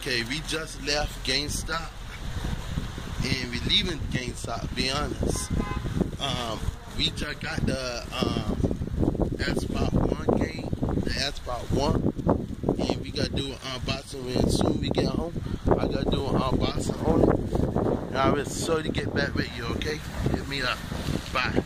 Okay, we just left GameStop and we're leaving GameStop, be honest. Um, we just got the um, Xbox One game, the Xbox One, and we gotta do an unboxing when soon we get home. I gotta do an unboxing on it. And I will slowly get back with you, okay? Hit me up. Bye.